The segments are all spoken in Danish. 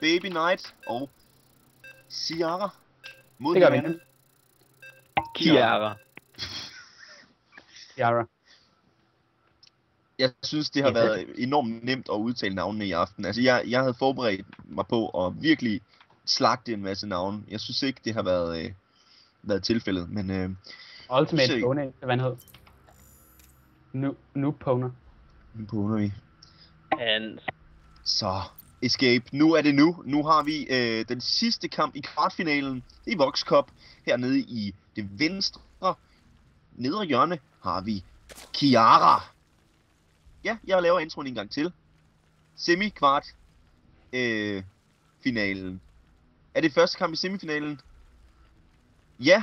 Baby Knight og Ciara mod Det gør vi. hinanden. Kiara. Yara. Jeg synes, det har været enormt nemt at udtale navnene i aften. Altså, jeg, jeg havde forberedt mig på at virkelig slagte en masse navne. Jeg synes ikke, det har været, øh, været tilfældet, men øh, Ultimate. Pony, hvad han hed. Nu, nu Poner. nu påner vi. Hans. Så, Escape. Nu er det nu. Nu har vi øh, den sidste kamp i kvartfinalen i Vox Cup. Hernede i det venstre nedre hjørne har vi Kiara. Ja, jeg laver introen en gang til. Semi-kvart øh, finalen. Er det første kamp i semifinalen? Ja,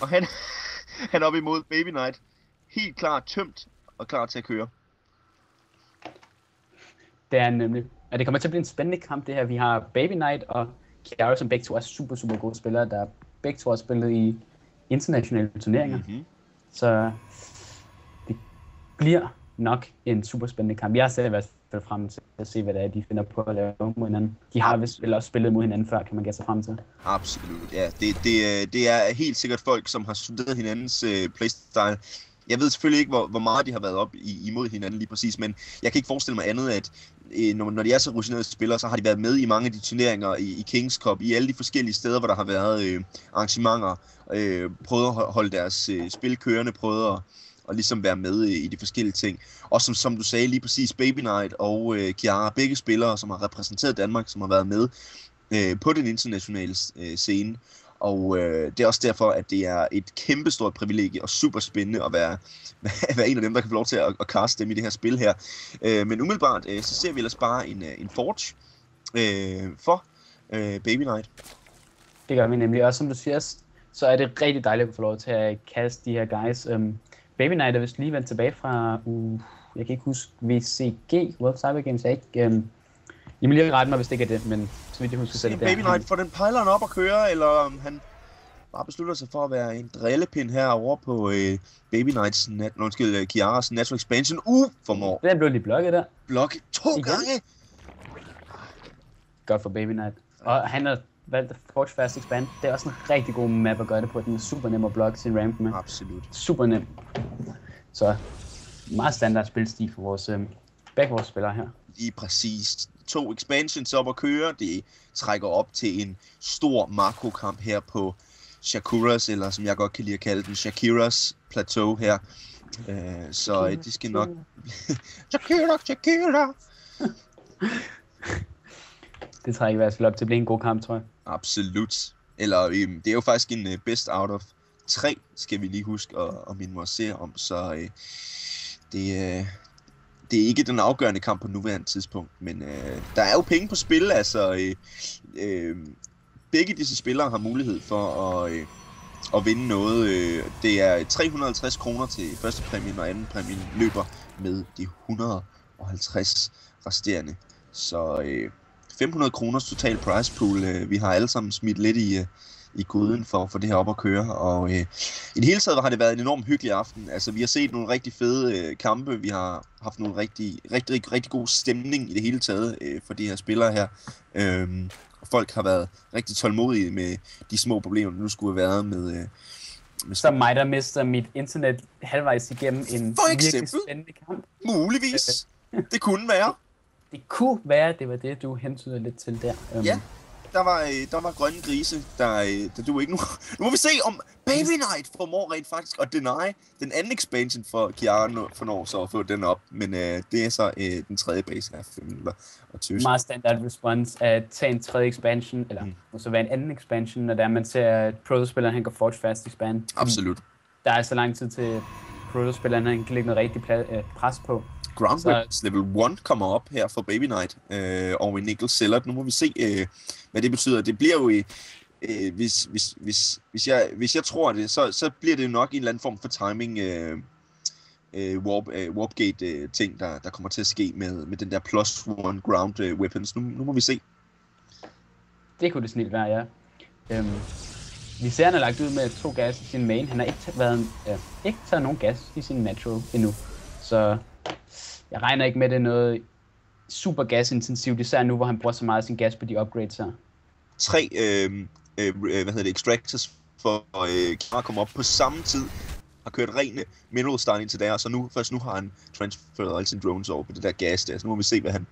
og han, han er op imod Baby Knight. Helt klar tømt og klar til at køre. Det er han nemlig. Og det kommer til at blive en spændende kamp, det her. Vi har Baby Knight og Kiara, som begge to er super, super gode spillere, der begge to har spillet i internationale turneringer. Mm-hmm. Så det bliver nok en super spændende kamp. Jeg i hvert fald frem til at se, hvad det er, de finder på at lave mod hinanden. De har vist vel også spillet mod hinanden før, kan man gætte sig frem til. Absolut, ja. Det, det, øh, det er helt sikkert folk, som har studeret hinandens øh, playstyle. Jeg ved selvfølgelig ikke, hvor, hvor meget de har været op i, imod hinanden lige præcis, men jeg kan ikke forestille mig andet, at øh, når, når de er så rutinerede spillere, så har de været med i mange af de turneringer i, i Kings Cup, i alle de forskellige steder, hvor der har været øh, arrangementer, øh, prøvet at holde deres øh, spil kørende, prøvet at, og ligesom være med i, i de forskellige ting. Og som, som du sagde lige præcis, Baby Night og øh, Kiara, begge spillere, som har repræsenteret Danmark, som har været med øh, på den internationale øh, scene. Og øh, det er også derfor, at det er et kæmpestort privilegie og super spændende at være, være en af dem, der kan få lov til at, at kaste dem i det her spil her. Øh, men umiddelbart, øh, så ser vi ellers bare en, øh, en Forge øh, for øh, Baby Knight. Det gør vi nemlig. Og som du siger, så er det rigtig dejligt at få lov til at kaste de her guys. Øhm, Baby Knight er vist lige vendt tilbage fra, uh, jeg kan ikke huske, VCG, World Cyber Games, er ikke... Øhm, i må lige rette mig, hvis det ikke er det, men så vidt jeg husker, så er Se det der. Baby Knight, får den pejleren op at køre, eller om han bare beslutter sig for at være en drillepind herovre på øh, Baby Knights, nat, undskyld, øh, Kiaras Natural Expansion. Uh, formår Den blev lige blokket der. blok to Igen? gange. Godt for Baby Knight. Og han har valgt Forge Fast Expand. Det er også en rigtig god map at gøre det på. Den er super nem at blokke sin ramp med. Absolut. Super nem. Så meget standard spilstil for vores, øhm, begge vores spillere her. lige præcis to expansions op at køre. Det trækker op til en stor makrokamp her på Shakuras, eller som jeg godt kan lide at kalde den, Shakiras plateau her. Øh, så øh, de skal nok... Shakira, Shakira! Det trækker i hvert fald op til at blive en god kamp, tror jeg. Absolut. Eller øhm, det er jo faktisk en øh, best out of 3, skal vi lige huske at, at minde os se om. Så øh, det, øh, det er ikke den afgørende kamp på nuværende tidspunkt. Men øh, der er jo penge på spil. Altså, øh, øh, begge disse spillere har mulighed for at, øh, at vinde noget. Øh, det er 350 kroner til første præmien, og anden præmien løber med de 150 resterende. Så øh, 500 kroners total prize pool. Øh, vi har alle sammen smidt lidt i, øh, i gryden for, for det her op at køre. Og øh, i det hele taget har det været en enormt hyggelig aften. Altså, vi har set nogle rigtig fede øh, kampe. Vi har haft nogle rigtig, rigtig, rigtig, rigtig god stemning i det hele taget øh, for de her spillere her. Øhm, og folk har været rigtig tålmodige med de små problemer, der nu skulle have været med... Øh, med Så mig, der mister mit internet halvvejs igennem en For virkelig eksempel? spændende kamp. Muligvis. Det kunne være. Det kunne være, at det var det, du hentyder lidt til der. Um, Ja. Der var, øh, der var grønne grise, der, øh, der du ikke nu. Nu må vi se, om Baby Knight formår rent faktisk at deny den anden expansion for Kiara for når så at få den op. Men øh, det er så øh, den tredje base af 5 minutter og 20 Meget standard response at tage en tredje expansion, eller Mm. mm. så være en anden expansion, når der man ser, at Proto-spilleren han går Forge Fast Expand. Fordi Absolut. Der er så lang tid til Proto-spilleren han kan lægge noget rigtig pla- øh, pres på. Ground Så- Weapons level 1 kommer op her for Baby Knight øh, og i Nickel Cellar. Nu må vi se, øh, hvad det betyder. Det bliver jo i, øh, hvis, hvis, hvis, hvis, jeg, hvis jeg tror det, så, så bliver det nok en eller anden form for timing øh, øh, warp, øh, warpgate øh, ting, der, der kommer til at ske med, med den der plus one ground øh, weapons. Nu, nu må vi se. Det kunne det snilt være, ja. Øhm, vi ser, han har lagt ud med to gas i sin main. Han har ikke, været, øh, ikke taget nogen gas i sin natural endnu. Så jeg regner ikke med, det er noget super gasintensivt, især nu, hvor han bruger så meget af sin gas på de upgrades her. Tre, øh, øh, øh hvad hedder det, extractors for øh, at komme op på samme tid. Har kørt rene mineral starting til der, så nu, først nu har han transferet alle sine drones over på det der gas der. Så nu må vi se, hvad han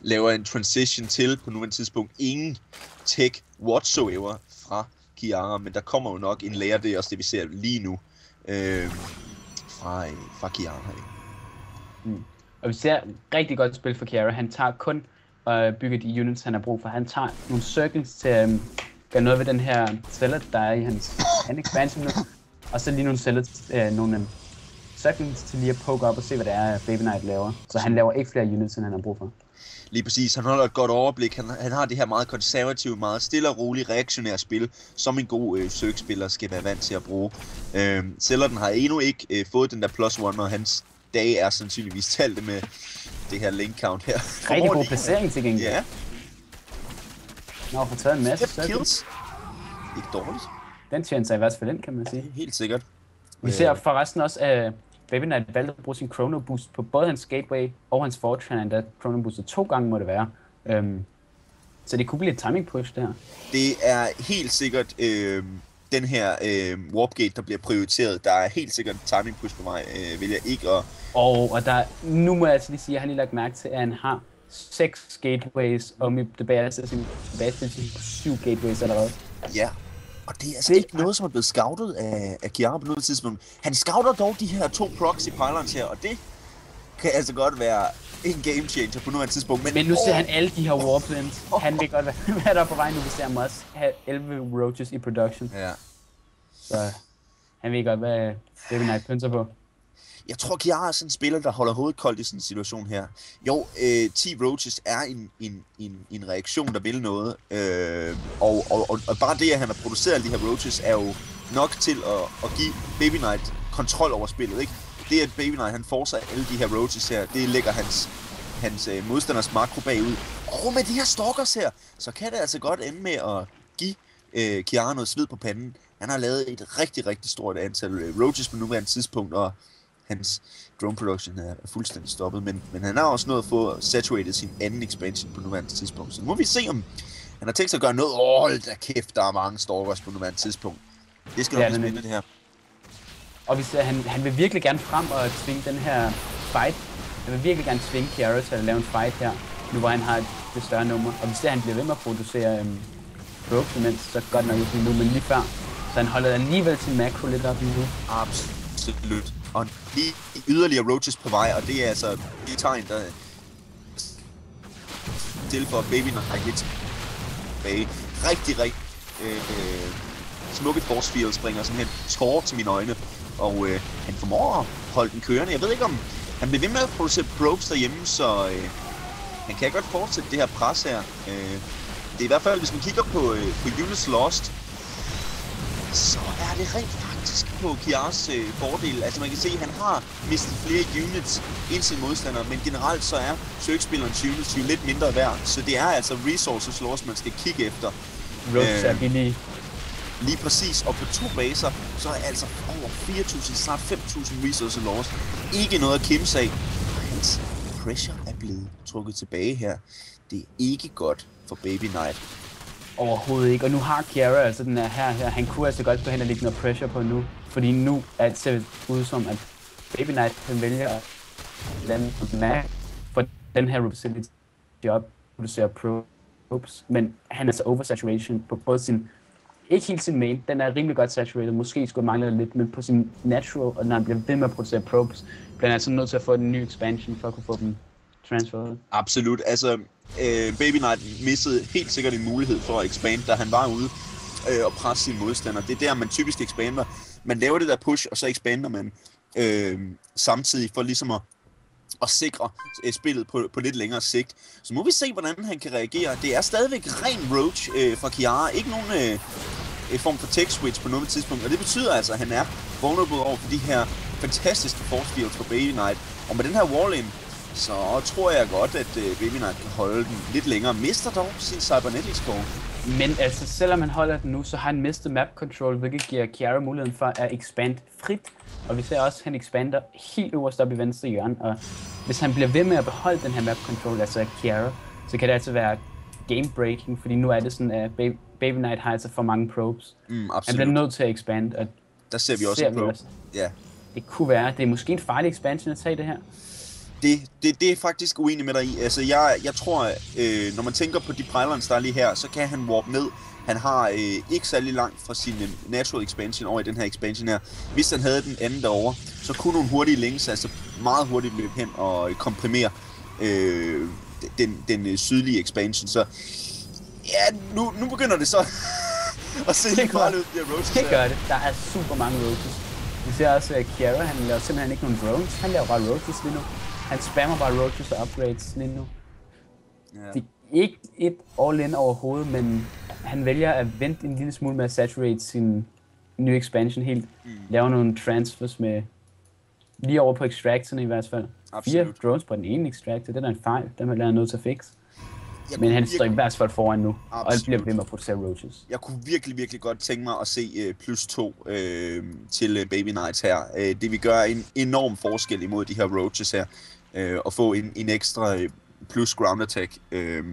laver en transition til på nuværende tidspunkt. Ingen tech whatsoever fra Kiara, men der kommer jo nok en lærer, det er også det, vi ser lige nu øh, fra, øh, fra Kiara. Ikke? Og vi ser rigtig godt spil for Kiara. Han tager kun og bygger de units, han har brug for. Han tager nogle circles til at um, gøre noget ved den her cellet, der er i hans hand expansion nu. Og så lige nogle celler, øh, nogle um, circles til lige at poke op og se, hvad det er, Baby Knight laver. Så han laver ikke flere units, end han har brug for. Lige præcis. Han holder et godt overblik. Han, han har det her meget konservative, meget stille og roligt reaktionære spil, som en god øh, søgspiller skal være vant til at bruge. Øh, Sellerden har endnu ikke øh, fået den der plus one, og hans dage er sandsynligvis talte med det her link count her. Rigtig god placering til gengæld. Ja, Nå, for taget en masse circles. kills. Ikke dårligt. Den tjener sig i hvert fald ind, kan man sige. Helt sikkert. Vi ser forresten også, at Baby Knight valgte at bruge sin Chrono Boost på både hans Gateway og hans Fortran, endda Chrono Booster to gange må det være. Um, så det kunne blive et timing push, det her. Det er helt sikkert øh, den her øh, warpgate, der bliver prioriteret. Der er helt sikkert en timing push på mig. Øh, vil jeg ikke at... Og, og der, nu må jeg altså lige sige, at har lige lagt mærke til, at han har seks gateways, og mit tilbage sin tilbage til sine syv gateways allerede. Ja. Og det er altså Det- ikke noget, som er blevet scoutet af, af Kiara på noget tidspunkt. Han scouter dog de her to proxy pylons her, og det kan altså godt være en game changer på nuværende tidspunkt. Men, Men nu ser han alle de her warplanes. Han ved godt, hvad, hvad der er på vej nu. Vi ser ham også have 11 roaches i production. Ja. Så han ved godt, hvad Baby Knight pynser på. Jeg tror, Kiara er sådan en spiller, der holder hovedet koldt i sådan en situation her. Jo, øh, 10 roaches er en, en, en, en reaktion, der vil noget. Øh, og, og, og, og bare det, at han har produceret alle de her roaches, er jo nok til at, at give Baby Knight kontrol over spillet, ikke? Det, at Baby Knight, han får sig alle de her roaches her, det lægger hans, hans øh, modstanders makro bagud. Og med de her stalkers her, så kan det altså godt ende med at give øh, Kiara noget sved på panden. Han har lavet et rigtig, rigtig stort antal øh, roaches på nuværende tidspunkt, og hans drone production er, fuldstændig stoppet, men, men han har også nået at få saturated sin anden expansion på nuværende tidspunkt. Så nu må vi se, om han har tænkt sig at gøre noget. Åh, hold da kæft, der er mange stalkers på nuværende tidspunkt. Det skal nok Ja, blive spændende, det her. Og hvis øh, han, han vil virkelig gerne frem og tvinge den her fight. Han vil virkelig gerne tvinge Kiara til at lave en fight her, nu hvor han har et, det større nummer. Og vi ser, at han bliver ved med at producere øhm, Rogue imens, så godt nok ikke nu, men lige før. Så han holder alligevel sin macro lidt op nu. Absolut. Og lige yderligere roaches på vej, og det er altså et tegn, der til for Baby Knight lidt tilbage. Rigtig, rigtig øh, øh, smukke force field springer sådan hen tårer til mine øjne, og øh, han formår at holde den kørende. Jeg ved ikke om han bliver ved med at producere probes derhjemme, så øh, han kan godt fortsætte det her pres her. Øh, det er i hvert fald, hvis man kigger på, øh, på Units Lost, så er det rent faktisk på Kiars øh, fordel. Altså man kan se, at han har mistet flere units ind til modstander, men generelt så er søgspillerens units jo lidt mindre værd. Så det er altså resources loss, man skal kigge efter. Ropes Øh. er billige. Lige præcis, og på to baser, så er altså over 4.000, snart 5.000 resources lost. Ikke noget at kimse af. Hans pressure er blevet trukket tilbage her. Det er ikke godt for Baby Knight. Overhovedet ikke. Og nu har Kiara altså den her, her, her. Han kunne altså godt gå hen og lægge noget pressure på nu. Fordi nu er det ser det ud som, at Baby Knight kan vælge at lande Mac for den her facility job, producerer probes. Men han er så oversaturation på både sin ikke helt sin main, den er rimelig godt saturated, måske skulle mangle lidt, men på sin natural, og når han bliver ved med at producere probes, bliver han altså nødt til at få en ny expansion for at kunne få dem transferet. Absolut. Altså, øh, Baby Knight missede helt sikkert en mulighed for at expande, da han var ude øh, og presse sine modstandere. Det er der, man typisk expander. Man laver det der push, og så expander man øh, samtidig for ligesom at, og sikre øh, spillet på, på lidt længere sigt. Så må vi se, hvordan han kan reagere. Det er stadigvæk ren roach øh, fra Kiara. Ikke nogen øh, øh form for tech switch på noget tidspunkt. Og det betyder altså, at han er vulnerable over for de her fantastiske force fields fra Baby Knight. Og med den her wall-in, så tror jeg godt, at øh, Baby Knight kan holde den lidt længere. Mister dog sin Cybernetics score. Men altså, selvom han holder den nu, så har han mistet map control, hvilket giver Kiara muligheden for at expand frit. Og vi ser også, at han expander helt øverst op i venstre hjørne. Og hvis han bliver ved med at beholde den her map control, altså Kiara, så kan det altså være game breaking, fordi nu er det sådan, at Baby, Baby Knight har altså for mange probes. Mm, Han absolut. bliver nødt til at expand, og Der ser vi også ser en vi pro. også. Ja. det kunne være, det er måske en farlig expansion at tage det her. Det, det, det er faktisk uenig med dig i. Altså, jeg, jeg tror, øh, når man tænker på de pylons, der er lige her, så kan han warp ned. Han har øh, ikke særlig langt fra sin øh, natural expansion over i den her expansion her. Hvis han havde den anden derovre, så kunne nogle hurtige links altså meget hurtigt løbe hen og øh, komprimere øh, den, den øh, sydlige expansion. Så ja, nu, nu begynder det så at se lidt farligt ud, de her roaches Det gør det. Der er super mange roaches. Vi ser også, at Kiara, han laver simpelthen ikke nogen drones. Han laver bare roaches lige nu. Han spammer bare roaches og upgrades lige nu. Ja. Det er ikke et all-in overhovedet, men han vælger at vente en lille smule med at saturate sin nye expansion helt. Mm. Laver nogle transfers med lige over på extractorne i hvert fald. Fire Absolut. drones på den ene extractor, det er da en fejl. Den er han nødt til at fikse. Jeg Men han står i virkelig- hvert fald foran nu, og han Absolut. bliver ved med at producere roaches. Jeg kunne virkelig, virkelig godt tænke mig at se øh, plus 2 øh, til øh, Baby Nights her. Øh, det vil gøre en enorm forskel imod de her roaches her. Øh, og få en, en ekstra øh, plus ground attack. Øh,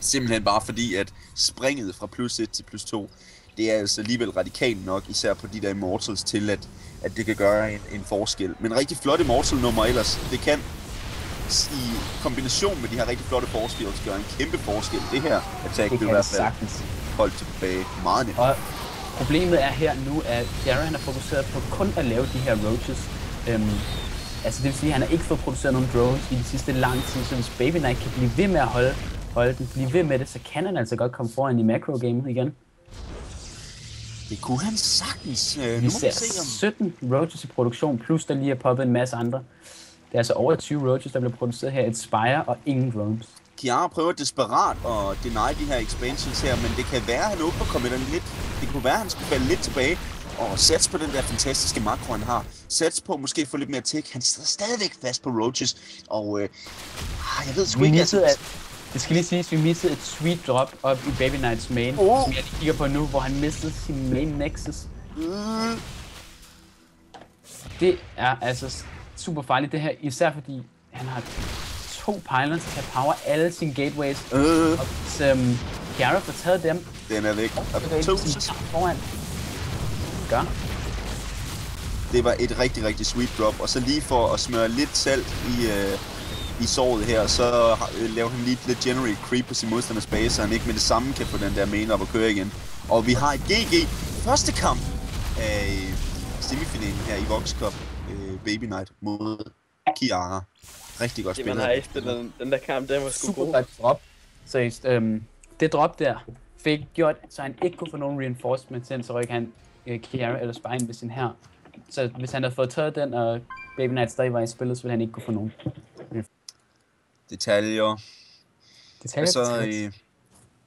simpelthen bare fordi, at springet fra plus 1 til plus 2, det er altså alligevel radikalt nok, især på de der Immortals, til at, at det kan gøre en, en forskel. Men rigtig flot Immortal-nummer ellers, det kan s- i kombination med de her rigtig flotte force fields gøre en kæmpe forskel. Det her attack Det vil i hvert fald sagtens. holdt tilbage meget nemt. Og problemet er her nu, at Jarrah han er fokuseret på kun at lave de her roaches. Øhm, altså det vil sige, at han har ikke fået produceret nogen drones i de sidste lang tid, så hvis Baby Knight kan blive ved med at holde, holde den, blive ved med det, så kan han altså godt komme foran i macro-gamet igen. Det kunne han sagtens. Øh, nu Vi må ser vi se om... 17 roaches i produktion, plus der lige er poppet en masse andre. Det er altså over 20 roaches, der bliver produceret her. Et Spire og ingen drones. Kiara prøver desperat at deny de her expansions her, men det kan være, at han åbner kommenterne lidt. Det kunne være, at han skulle falde lidt tilbage og satse på den der fantastiske makro, han har. Satse på måske få lidt mere tick. Han sidder stadigvæk fast på roaches, og øh, ah, jeg ved sgu ikke, missede, at, det skal lige siges, at vi missede et sweet drop op i Baby Knights main, Oh. som jeg lige kigger på nu, hvor han mistede sin main nexus. Øh, Det er altså super farligt det her, især fordi han har to pylons til at power alle sine gateways. øh, Og hvis um, Kiara får taget dem, den er væk. Og er to, foran. Gør. det var et rigtig, rigtig sweet drop. Og så lige for at smøre lidt salt i, øh, i såret her, så har- øh, laver han lige et legendary creep på sin modstanders base, så han ikke med det samme kan få den der main op og køre igen. Og vi har et GG første kamp af semifinalen her i Vox Cup øh, Baby Night mod Kiara. Rigtig godt Det, man spillet. har ikke spillet den, den der kamp, den var sgu Super god. godt drop. Seriøst, øhm, det drop der fik gjort, så han ikke kunne få nogen reinforcements ind, så rykker han øh, Kiara eller Spine ved sin her. Så hvis han havde fået taget den, og Baby Knight stadig var i spillet, så ville han ikke kunne få nogen. Detaljer. Detaljer, Så detaljer. øh,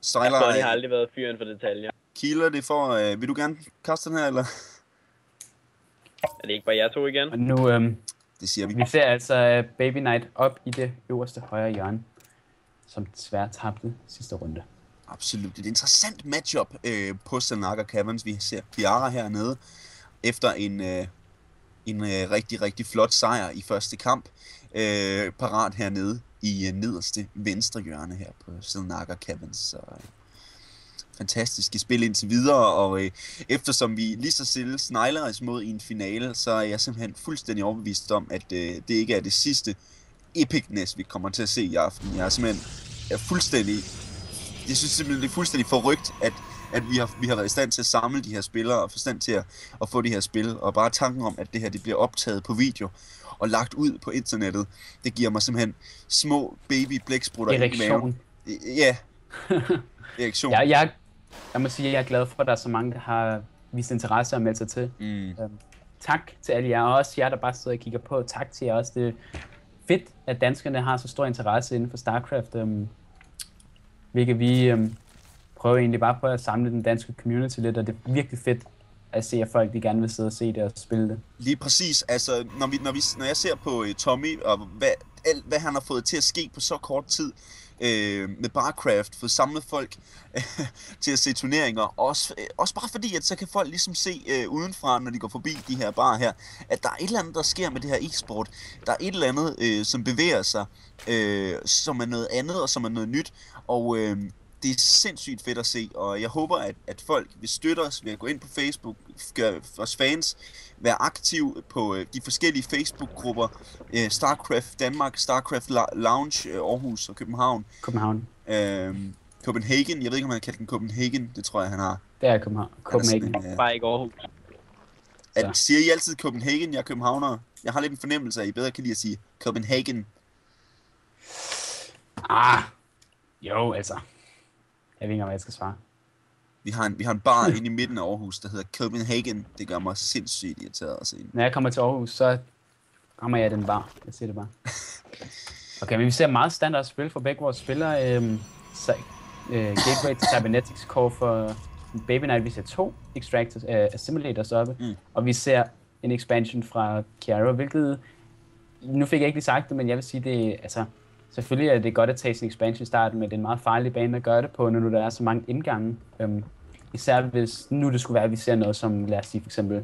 Styler, Bonnie har aldrig været fyren for detaljer. Keeler det for... Øh, vil du gerne kaste den her, eller? Er det ikke bare jer to igen? Og nu, øhm, Det siger vi. vi ser altså øh, Baby Knight op i det øverste højre hjørne, som desværre tabte sidste runde. Absolut. Et interessant matchup øh, på Sanaga Caverns. Vi ser Kiara hernede efter en, øh, en øh, rigtig, rigtig flot sejr i første kamp. Øh, parat hernede i øh, nederste venstre hjørne her på Sanaga Caverns. Så, øh, fantastiske spil indtil videre, og øh, eftersom vi lige så stille snegler os mod i en finale, så er jeg simpelthen fuldstændig overbevist om, at øh, det ikke er det sidste epicness, vi kommer til at se i aften. Jeg er simpelthen jeg er fuldstændig jeg synes simpelthen, det er fuldstændig forrygt, at, at vi, har, vi har været i stand til at samle de her spillere og få stand til at, at få de her spil. Og bare tanken om, at det her det bliver optaget på video og lagt ud på internettet, det giver mig simpelthen små baby blæksprutter i maven. Ja. Erektion. Ja, jeg, jeg må sige, at jeg er glad for, at der er så mange, der har vist interesse og meldt sig til. Mm. Øhm, tak til alle jer, og også jer, der bare sidder og kigger på. Tak til jer også. Det er fedt, at danskerne har så stor interesse inden for StarCraft. Øhm, hvilket vi øhm, prøver egentlig bare på at samle den danske community lidt, og det er virkelig fedt, at se, at folk de gerne vil sidde og se det og spille det. Lige præcis. Altså, når, vi, når, vi, når jeg ser på uh, Tommy, og hvad, alt, hvad han har fået til at ske på så kort tid, øh, med Barcraft, fået samlet folk øh, til at se turneringer. Også, øh, også bare fordi, at så kan folk ligesom se øh, udenfra, når de går forbi de her bar her, at der er et eller andet, der sker med det her e-sport. Der er et eller andet, øh, som bevæger sig, øh, som er noget andet og som er noget nyt. Og øh, det er sindssygt fedt at se, og jeg håber, at, at folk vil støtte os ved at gå ind på Facebook, gøre os fans, være aktiv på øh, de forskellige Facebook-grupper, øh, StarCraft Danmark, StarCraft La- Lounge, øh, Aarhus og København, København. øh, Copenhagen, jeg ved ikke, om han har kaldt den Copenhagen, det tror jeg, han har. Det er København. Copenhagen. sådan en, øh, Bare ikke Aarhus. At, siger I altid Copenhagen, jeg er københavner? Jeg har lidt en fornemmelse af, at I bedre kan lide at sige Copenhagen. Ah, jo, altså. Jeg ved ikke, om jeg skal svare. Vi har en, vi har en bar inde i midten af Aarhus, der hedder Copenhagen. Det gør mig sindssygt irriteret at se. Når jeg kommer til Aarhus, så rammer jeg den bar. Jeg siger det bare. Okay, men vi ser meget standard spil for begge vores spillere. Øhm, så, øh, Gateway til Cybernetics Core for Baby Night. Vi ser to Extractors, øh, Assimilators oppe. Mm. Og vi ser en expansion fra Chiara, hvilket... Nu fik jeg ikke lige sagt det, men jeg vil sige, det er, altså, selvfølgelig er det godt at tage sin expansion i starten, men det er en meget farlig bane at gøre det på, når nu der er så mange indgange. Øhm, især hvis nu det skulle være, at vi ser noget som, lad os sige for eksempel,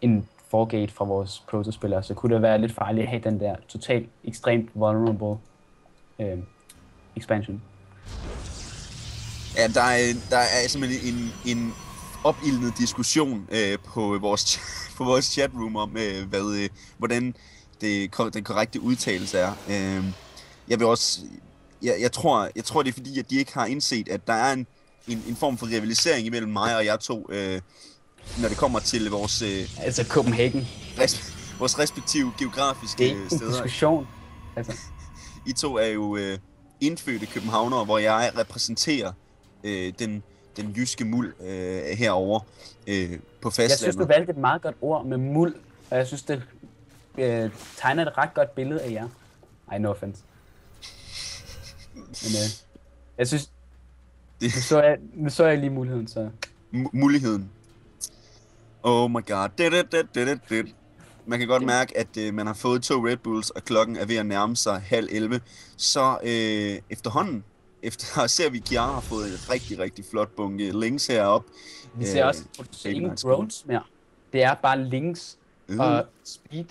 en forgate fra vores protospillere, så kunne det være lidt farligt at have den der totalt ekstremt vulnerable øh, expansion. Ja, der er, der er simpelthen en, en opildnet diskussion øh, på vores på vores chatroom om, øh, hvad, øh, hvordan det, den korrekte udtalelse er. Øh, jeg vil også... Jeg, jeg, tror, jeg tror, det er fordi, at de ikke har indset, at der er en, en, en form for rivalisering imellem mig og jer to, øh, når det kommer til vores, øh, Altså Copenhagen, res, vores respektive det er geografiske ikke en steder. diskussion. Altså, I to er jo øh, indfødte københavnere, hvor jeg repræsenterer øh, den, den jyske muld øh, herover øh, på jeg synes, fastlandet. du valgte et meget godt ord med muld, og jeg synes, det øh, tegner et ret godt billede af jer. Ej, no offense. Men øh, jeg synes, Det- nu så jeg, nu så jeg lige muligheden, så... M- muligheden. Oh my god. Det, det, det, det, det. Man kan godt mærke, at øh, man har fået to Red Bulls, og klokken er ved at nærme sig halv 11. Så øh, efterhånden, efter ser vi, at Kiara har fået en rigtig, rigtig flot bunke links heroppe. Vi ser Øh, også, at ingen drones mere. Det er bare links Øh. og speed.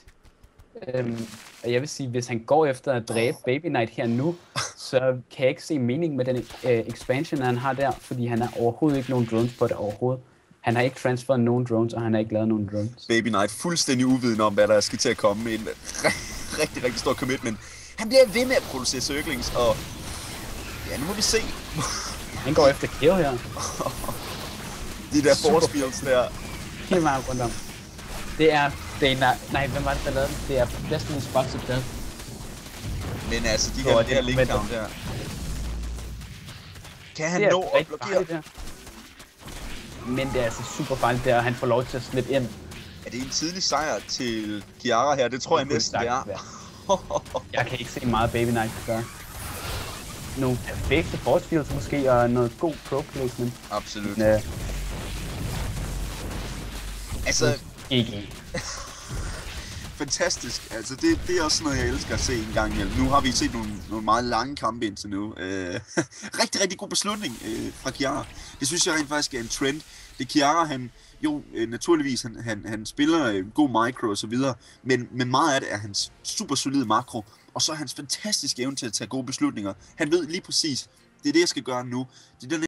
Øhm, og jeg vil sige, hvis han går efter at dræbe Baby Knight her nu, så kan jeg ikke se mening med den øh, expansion, han har der, fordi han har overhovedet ikke nogen drones på det overhovedet. Han har ikke transferet nogen drones, og han har ikke lavet nogen drones. Baby Knight fuldstændig uviden om, hvad der skal til at komme. En ri- rigtig, rigtig stor commitment. Han bliver ved med at producere circlings, og ja, nu må vi se. Han går efter kill her, De der fields der. helt meget rundt om. Det er, det er nej, nej, hvem var det, der lavede den? Det er Destiny Sponsored Death. Men altså, de her, det her er link count der. Kan han nå at blokere? der. Men det er altså super farligt der, og han får lov til at slippe ind. Er det en tidlig sejr til Kiara her? Det tror jeg Det kunne næsten, det er. Jeg kan ikke se meget Baby Knight gøre. Nogle perfekte force fields måske, og noget god pro placement. Absolut. Men, øh, Altså, GG. fantastisk. Altså, det, det er også noget, jeg elsker at se en gang imellem. Nu har vi set nogle, nogle meget lange kampe indtil nu. Øh, rigtig, rigtig god beslutning øh, fra Kiara. Det synes jeg rent faktisk er en trend. Det Kiara, han... Jo, øh, naturligvis, han, han, han spiller øh, god micro og så videre, men, men meget af det er hans super solide makro, og så er hans fantastiske evne til at tage gode beslutninger. Han ved lige præcis, det er det, jeg skal gøre nu. Det er den